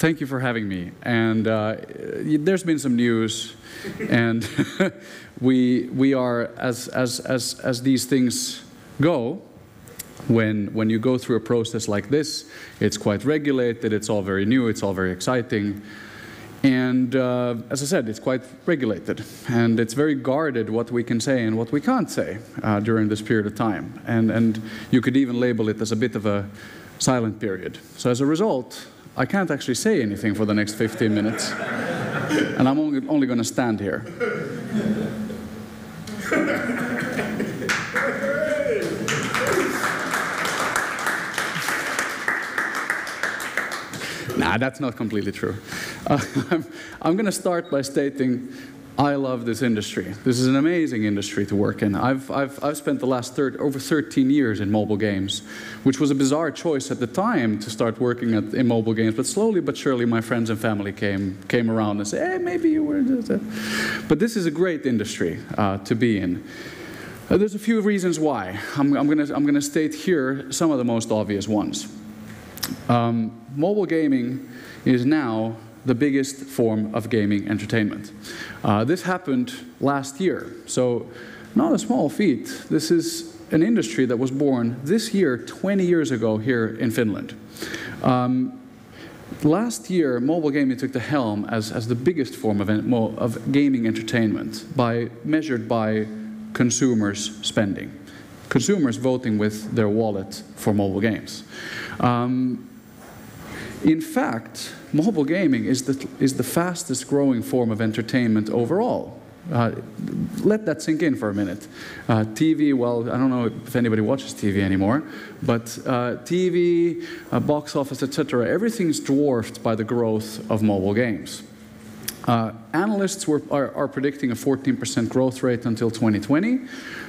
Thank you for having me. And uh, there's been some news, and we we are as as as as these things go. When when you go through a process like this, it's quite regulated. It's all very new. It's all very exciting. And uh, as I said, it's quite regulated. And it's very guarded what we can say and what we can't say uh, during this period of time. And, and you could even label it as a bit of a silent period. So as a result, I can't actually say anything for the next 15 minutes. and I'm only, only going to stand here. nah, that's not completely true. Uh, I'm, I'm going to start by stating I love this industry. This is an amazing industry to work in. I've, I've, I've spent the last thir over 13 years in mobile games, which was a bizarre choice at the time to start working at, in mobile games. But slowly but surely, my friends and family came, came around and said, hey, maybe you were. just." But this is a great industry uh, to be in. Uh, there's a few reasons why. I'm, I'm going I'm to state here some of the most obvious ones. Um, mobile gaming is now the biggest form of gaming entertainment. Uh, this happened last year, so not a small feat. This is an industry that was born this year, 20 years ago, here in Finland. Um, last year, mobile gaming took the helm as, as the biggest form of, of gaming entertainment, by, measured by consumers' spending. Consumers voting with their wallet for mobile games. Um, in fact, mobile gaming is the, is the fastest growing form of entertainment overall. Uh, let that sink in for a minute. Uh, TV, well, I don't know if anybody watches TV anymore, but uh, TV, uh, box office, etc., everything's dwarfed by the growth of mobile games. Analysts were, are, are predicting a 14% growth rate until 2020.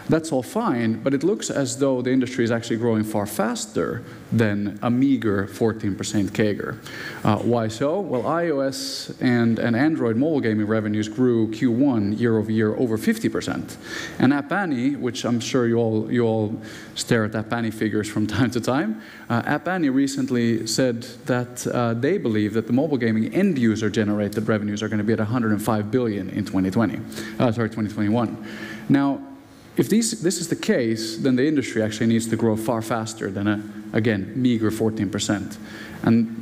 That's all fine, but it looks as though the industry is actually growing far faster than a meager 14% CAGR. Uh, why so? Well, iOS and, and Android mobile gaming revenues grew Q1 year over year over 50%. And App Annie, which I'm sure you all, you all stare at App Annie figures from time to time, uh, App Annie recently said that uh, they believe that the mobile gaming end user generated revenues are going to be at 105 billion in 2020, uh, sorry, 2021. Now, if these, this is the case, then the industry actually needs to grow far faster than a, again, meager 14%. And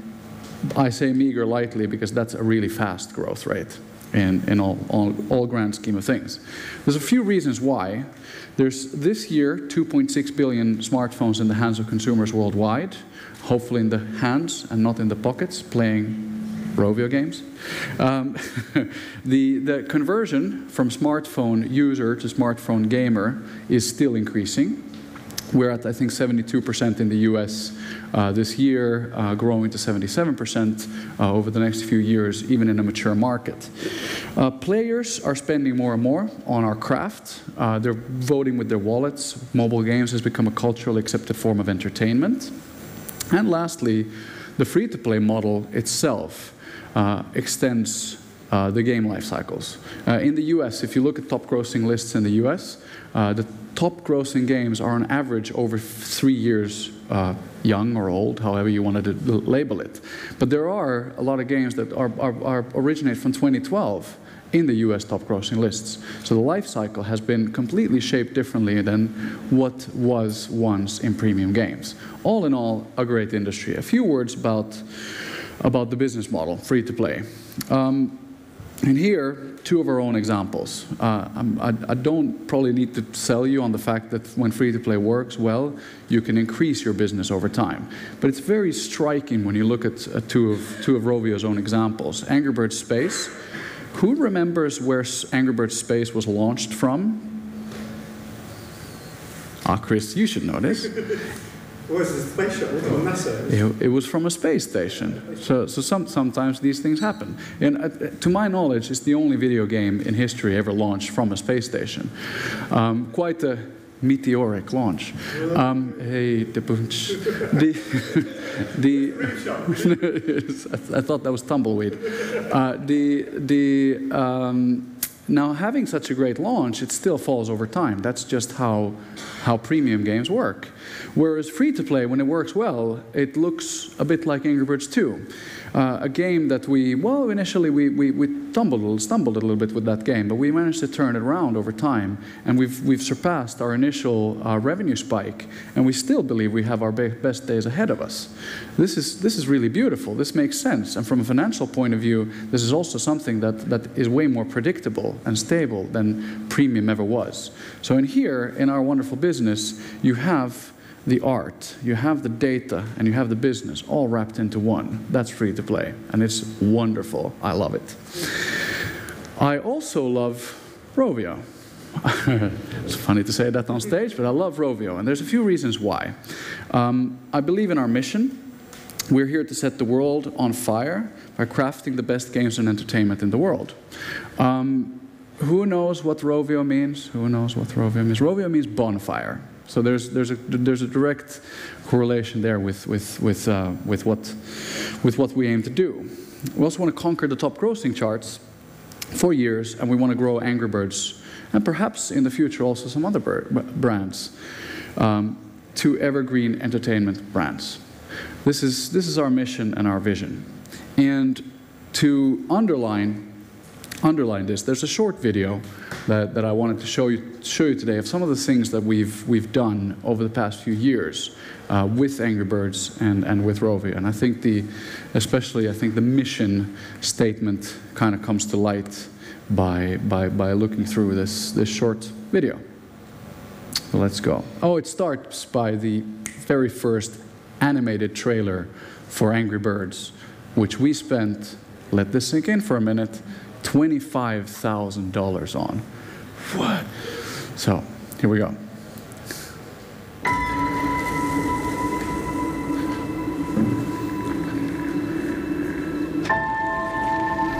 I say meager lightly because that's a really fast growth rate in, in all, all, all grand scheme of things. There's a few reasons why. There's this year 2.6 billion smartphones in the hands of consumers worldwide, hopefully in the hands and not in the pockets, playing Rovio games. Um, the, the conversion from smartphone user to smartphone gamer is still increasing. We're at, I think, 72% in the US uh, this year, uh, growing to 77% uh, over the next few years, even in a mature market. Uh, players are spending more and more on our craft. Uh, they're voting with their wallets. Mobile games has become a culturally accepted form of entertainment. And lastly, the free-to-play model itself uh, extends uh, the game life cycles. Uh, in the US, if you look at top grossing lists in the US, the top grossing games are on average over three years uh, young or old, however you wanted to label it. But there are a lot of games that are, are, are originate from 2012 in the US top grossing lists. So the life cycle has been completely shaped differently than what was once in premium games. All in all, a great industry. A few words about about the business model, free to play. Um, and here, two of our own examples. Uh, I, I, don't probably need to sell you on the fact that when free to play works well, you can increase your business over time. But it's very striking when you look at uh, two, of, two of Rovio's own examples. Angry Birds Space. Who remembers where Angry Birds Space was launched from? Ah, Chris, you should know this. was a space shuttle from NASA? It, it, was from a space station. So, so some, sometimes these things happen. And uh, to my knowledge, it's the only video game in history ever launched from a space station. Um, quite a meteoric launch. Um, hey, the the. I thought that was tumbleweed. Uh, the the. Um, Now, having such a great launch, it still falls over time. That's just how, how premium games work. Whereas free to play, when it works well, it looks a bit like Angry Birds 2. Uh, a game that we, well, initially we, we, we stumbled, stumbled a little bit with that game, but we managed to turn it around over time, and we've, we've surpassed our initial uh, revenue spike, and we still believe we have our be best days ahead of us. This is, this is really beautiful. This makes sense. And from a financial point of view, this is also something that, that is way more predictable and stable than premium ever was. So in here, in our wonderful business, you have the art, you have the data, and you have the business all wrapped into one. That's free to play, and it's wonderful. I love it. I also love Rovio. it's funny to say that on stage, but I love Rovio, and there's a few reasons why. Um, I believe in our mission. We're here to set the world on fire by crafting the best games and entertainment in the world. Um, who knows what Rovio means? Who knows what Rovio means? Rovio means bonfire. So there's, there's, a, there's a direct correlation there with, with, with, uh, with, what, with what we aim to do. We also want to conquer the top grossing charts for years, and we want to grow Angry Birds, and perhaps in the future also some other brands, um, to evergreen entertainment brands. This is, this is our mission and our vision. And to underline underline this, there's a short video that, that I wanted to show you, show you today of some of the things that we've, we've done over the past few years uh, with Angry Birds and, and with Rovi. And I think the, especially I think the mission statement kind of comes to light by, by, by looking through this, this short video. So let's go. Oh, it starts by the very first animated trailer for Angry Birds, which we spent, let this sink in for a minute, $25,000 on. What? So, here we go.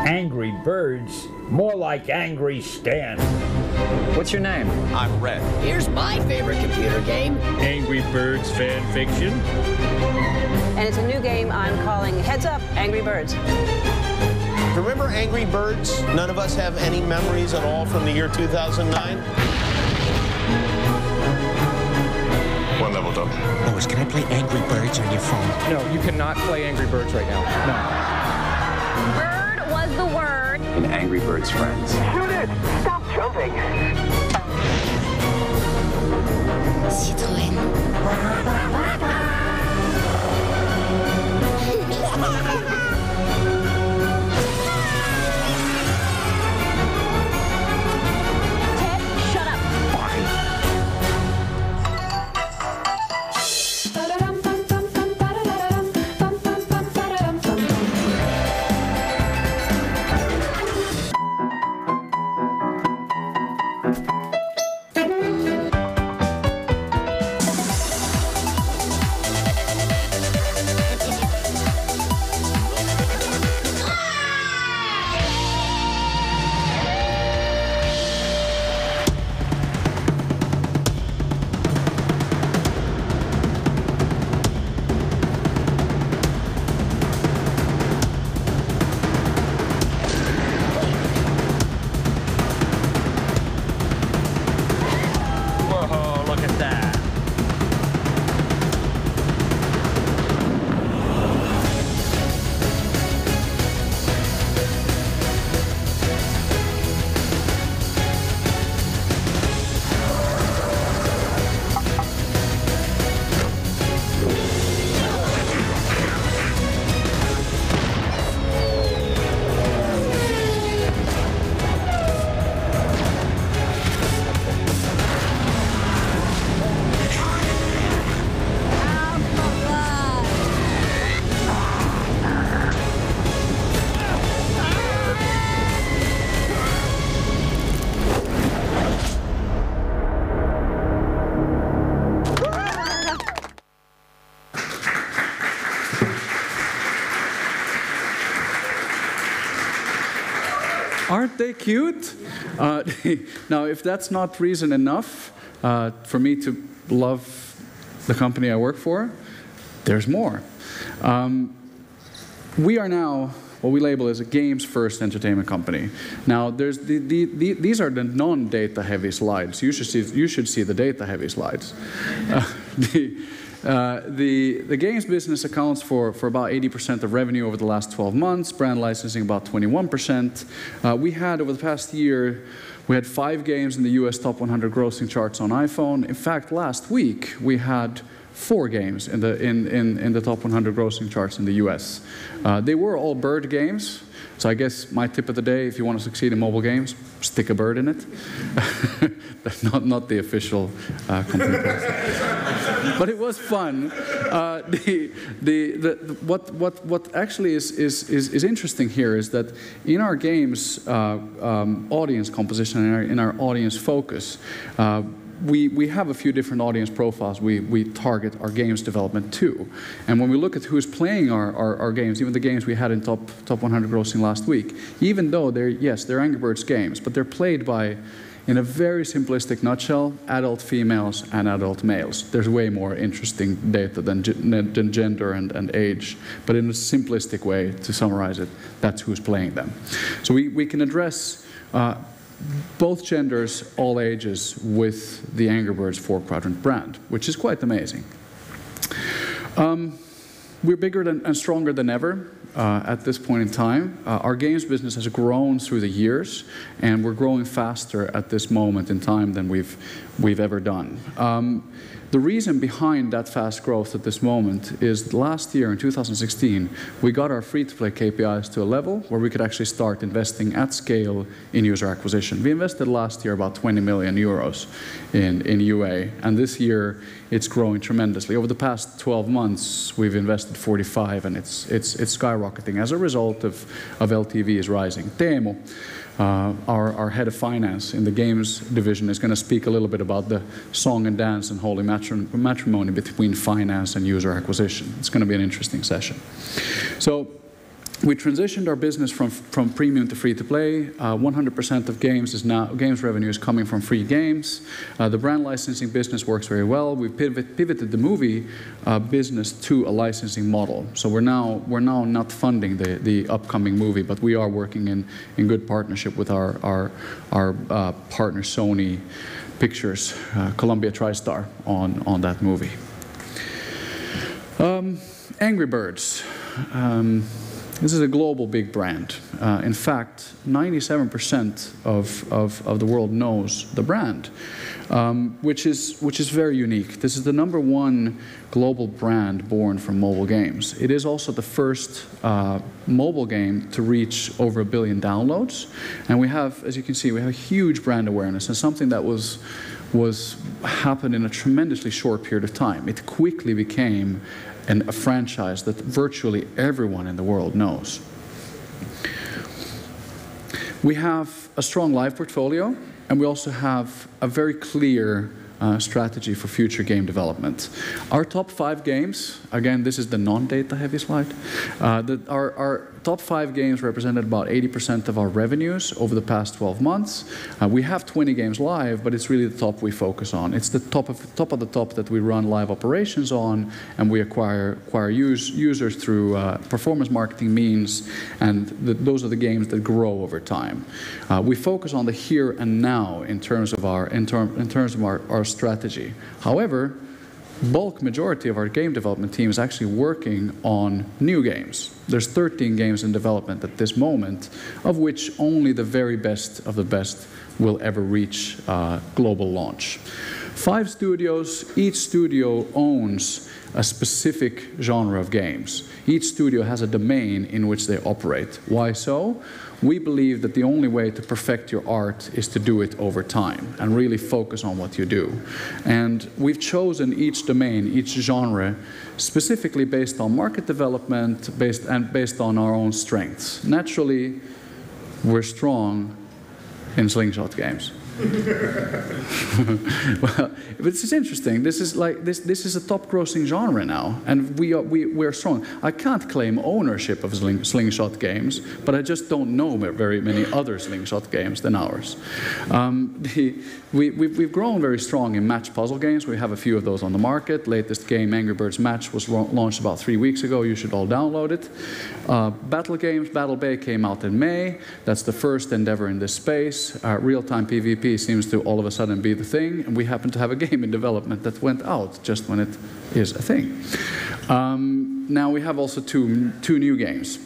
Angry Birds, more like Angry Stan. What's your name? I'm Red. Here's my favorite computer game Angry Birds fan fiction. And it's a new game I'm calling Heads Up Angry Birds. Remember Angry Birds? None of us have any memories at all from the year 2009. One level done. Lois, can I play Angry Birds on your phone? No, you cannot play Angry Birds right now. No. Bird was the word. And Angry Birds friends. Shoot it! Stop jumping! Aren't they cute? Uh, now, if that's not reason enough uh, for me to love the company I work for, there's more. Um, we are now what we label as a games first entertainment company. Now, there's the, the, the, these are the non data heavy slides. You should see, you should see the data heavy slides. Uh, uh, the, the games business accounts for, for about 80% of revenue over the last 12 months, brand licensing about 21%. Uh, we had, over the past year, we had five games in the US top 100 grossing charts on iPhone. In fact, last week, we had four games in the, in, in, in the top 100 grossing charts in the US. Uh, they were all bird games, so I guess my tip of the day, if you want to succeed in mobile games, stick a bird in it. not, not the official uh, company but it was fun. Uh, the, the, the, what, what, what actually is, is, is, is, interesting here is that in our games uh, um, audience composition, in our, in our audience focus, uh, we, we have a few different audience profiles we, we target our games development to. And when we look at who's playing our, our, our, games, even the games we had in top, top 100 grossing last week, even though they're, yes, they're Angry Birds games, but they're played by in a very simplistic nutshell, adult females and adult males. There's way more interesting data than, than gender and, and, age, but in a simplistic way, to summarize it, that's who's playing them. So we, we can address uh, both genders, all ages, with the Angry Birds four quadrant brand, which is quite amazing. Um, we're bigger than, and stronger than ever uh, at this point in time. Uh, our games business has grown through the years, and we're growing faster at this moment in time than we've, we've ever done. Um, the reason behind that fast growth at this moment is last year in 2016, we got our free-to-play KPIs to a level where we could actually start investing at scale in user acquisition. We invested last year about 20 million euros in, in UA, and this year it's growing tremendously. Over the past 12 months, we've invested 45, and it's, it's, it's skyrocketing. Rocketing as a result of, of LTV is rising. Teemu, uh, our, our, head of finance in the games division is going to speak a little bit about the song and dance and holy matrimony between finance and user acquisition. It's going to be an interesting session. So we transitioned our business from, from premium to free to play. 100% uh, of games is now games revenue is coming from free games. Uh, the brand licensing business works very well. We pivot, pivoted the movie uh, business to a licensing model. So we're now we're now not funding the, the upcoming movie, but we are working in, in good partnership with our our, our uh, partner Sony Pictures, uh, Columbia TriStar on on that movie. Um, Angry Birds. Um, this is a global big brand. Uh, in fact, 97% of, of, of, the world knows the brand, um, which, is, which is very unique. This is the number one global brand born from mobile games. It is also the first uh, mobile game to reach over a billion downloads. And we have, as you can see, we have a huge brand awareness and something that was was happened in a tremendously short period of time. It quickly became and a franchise that virtually everyone in the world knows. We have a strong live portfolio, and we also have a very clear uh, strategy for future game development. Our top five games, again, this is the non-data heavy slide, uh, the, our, our, top five games represented about 80% of our revenues over the past 12 months. Uh, we have 20 games live, but it's really the top we focus on. It's the top of, top of the top that we run live operations on, and we acquire, acquire use, users through uh, performance marketing means, and the, those are the games that grow over time. Uh, we focus on the here and now in terms of our, in, term, in terms of our, our strategy. However, bulk majority of our game development team is actually working on new games. There's 13 games in development at this moment, of which only the very best of the best will ever reach uh, global launch. Five studios, each studio owns a specific genre of games. Each studio has a domain in which they operate. Why so? We believe that the only way to perfect your art is to do it over time and really focus on what you do. And we've chosen each domain, each genre, specifically based on market development based, and based on our own strengths. Naturally, we're strong in slingshot games. well, but this is interesting. This is like this. This is a top-grossing genre now, and we are we we're strong. I can't claim ownership of sling, slingshot games, but I just don't know very many other slingshot games than ours. Um, the, we, we've, we've grown very strong in match puzzle games. We have a few of those on the market. Latest game, Angry Birds Match, was launched about three weeks ago. You should all download it. Uh, battle games, Battle Bay came out in May. That's the first endeavor in this space. Uh, real-time PvP seems to all of a sudden be the thing, and we happen to have a game in development that went out just when it is a thing. Um, now we have also two, two new games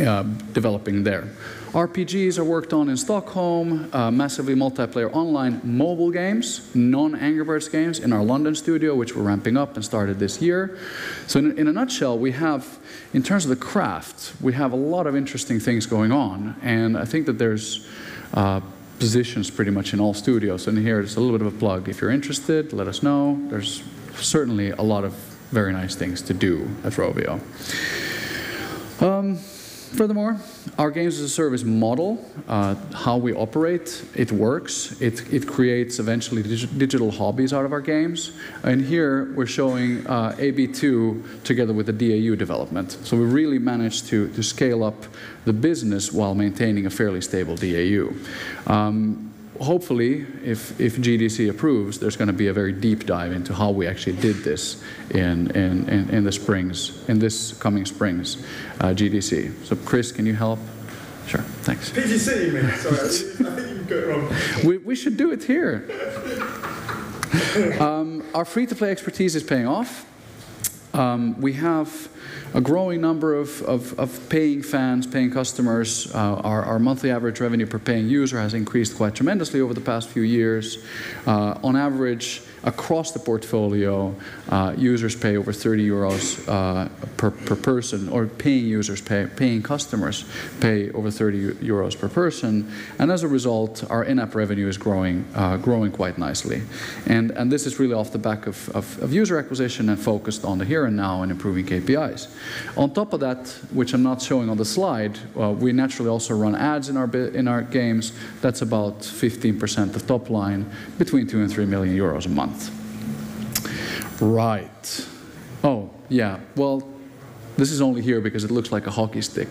uh, developing there. RPGs are worked on in Stockholm, uh, massively multiplayer online mobile games, non-Angry Birds games in our London studio, which we're ramping up and started this year. So in, in, a nutshell, we have, in terms of the craft, we have a lot of interesting things going on, and I think that there's uh, positions pretty much in all studios. And here's a little bit of a plug. If you're interested, let us know. There's certainly a lot of very nice things to do at Rovio. Um, Furthermore, our games as a service model, uh, how we operate, it works. It, it creates eventually dig digital hobbies out of our games. And here we're showing uh, AB2 together with the DAU development. So we really managed to, to scale up the business while maintaining a fairly stable DAU. Um, hopefully, if, if GDC approves, there's going to be a very deep dive into how we actually did this in, in, in, in the springs, in this coming springs uh, GDC. So Chris, can you help? Sure, thanks. PGC, you mean? Sorry, I think you got it wrong. We, we should do it here. um, our free-to-play expertise is paying off. Um, we have a growing number of, of, of paying fans, paying customers. Uh, our, our, monthly average revenue per paying user has increased quite tremendously over the past few years. Uh, on average, across the portfolio, uh, users pay over 30 euros uh, per, per person, or paying users pay, paying customers pay over 30 euros per person, and as a result, our in-app revenue is growing, uh, growing quite nicely. And, and this is really off the back of, of, of user acquisition and focused on the here and now and improving KPIs. On top of that, which I'm not showing on the slide, uh, we naturally also run ads in our, in our games. That's about 15% of top line, between 2 and 3 million euros a month. Right. Oh, yeah. Well, this is only here because it looks like a hockey stick.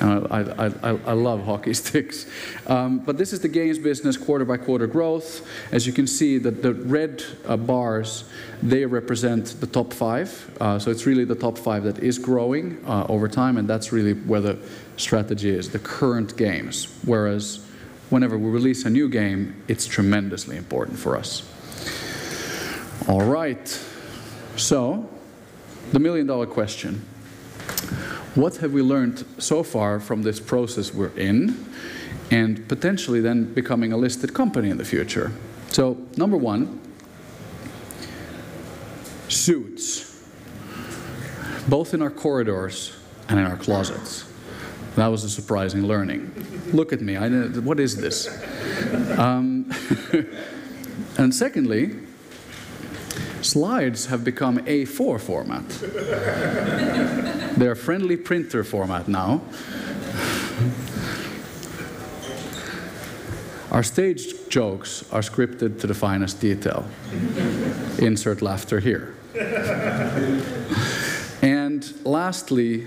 I, I, I, I love hockey sticks. Um, but this is the games business quarter by quarter growth. As you can see, the, the red uh, bars, they represent the top five. Uh, so it's really the top five that is growing uh, over time, and that's really where the strategy is, the current games. Whereas whenever we release a new game, it's tremendously important for us. All right. So, the million dollar question. What have we learned so far from this process we're in and potentially then becoming a listed company in the future? So, number one, suits, both in our corridors and in our closets. That was a surprising learning. Look at me, I, what is this? Um, and secondly, Slides have become A4 format. They're friendly printer format now. Our staged jokes are scripted to the finest detail. Insert laughter here. and lastly,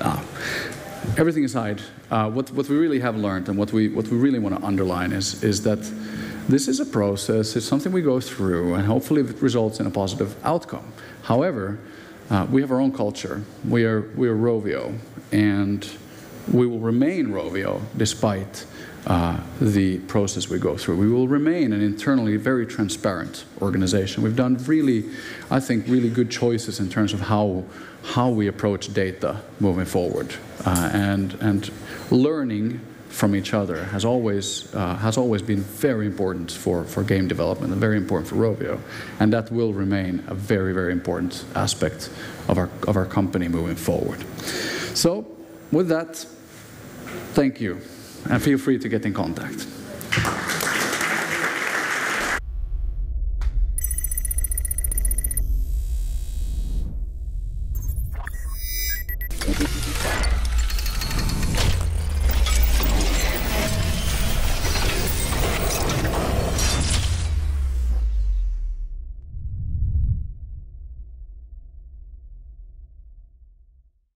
ah, everything aside, uh, what, what we really have learned and what we, what we really want to underline is, is that this is a process, it's something we go through, and hopefully it results in a positive outcome. However, uh, we have our own culture. We are, we are Rovio, and we will remain Rovio despite uh, the process we go through. We will remain an internally very transparent organization. We've done really, I think, really good choices in terms of how, how we approach data moving forward uh, and, and learning from each other has always, uh, has always been very important for, for game development and very important for Rovio. And that will remain a very, very important aspect of our, of our company moving forward. So with that, thank you. And feel free to get in contact.